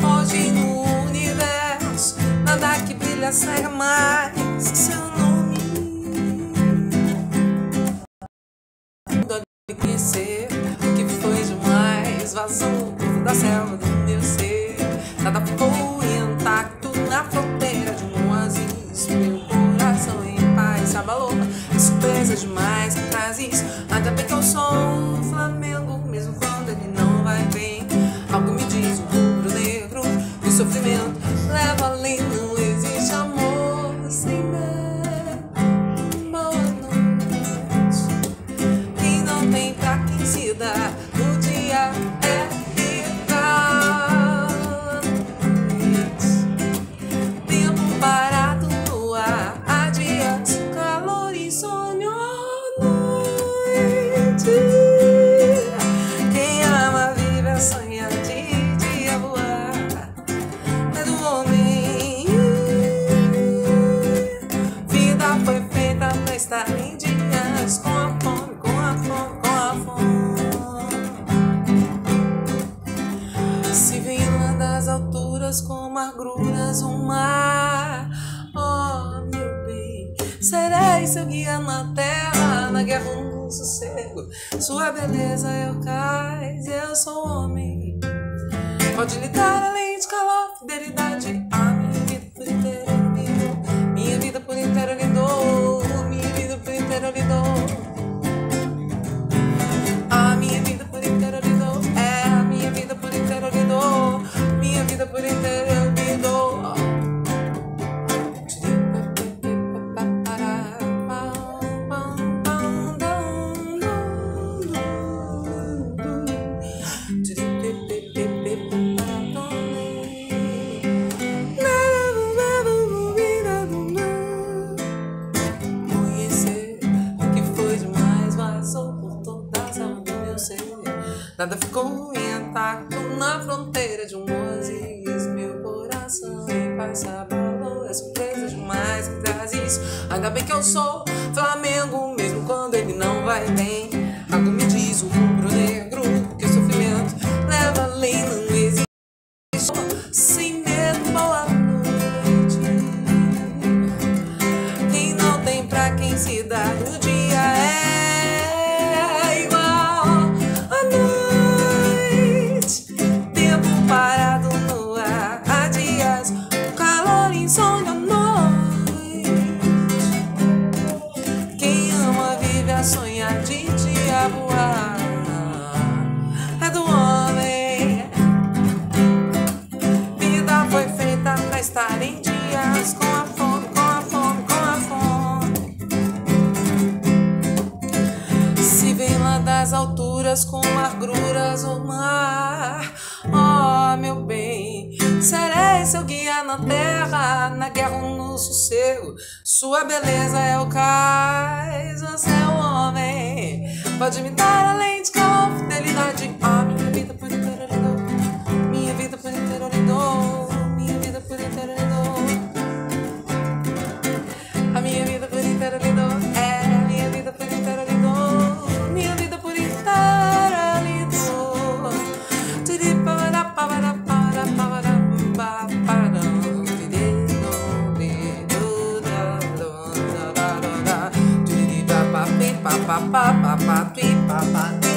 Hoje no universo, nada que brilha cega mais da selva do meu ser. Nada ficou intacto na fronteira de um oásis. Meu coração em paz abalou. É surpresa demais que traz isso. Bem que eu sou um Flamengo, mesmo quando ele não vai bem. Algo me diz o rubro negro e sofrimento leva além. Não existe amor sem medo. Magruras o mar, oh meu bem, serei seu guia na terra, na guerra no sossego. Sua beleza é o cais, eu sou homem. Pode lhe dar além de calor, fidelidade. Nada ficou intacto na fronteira de um oásis. Meu coração se abalou. É surpresa demais que traz isso. Ainda bem que eu sou Flamengo, mesmo quando ele não vai bem. Algo me diz o rubro negro que o sofrimento leva além, não existe. Sem medo, boa noite. Quem não tem pra quem se dá magruras o mar, oh meu bem, serei seu guia na terra, na guerra ou no sossego. Sua beleza é o cais, você é o homem. Pode me dar além de calor, ba ba ba ba ba ba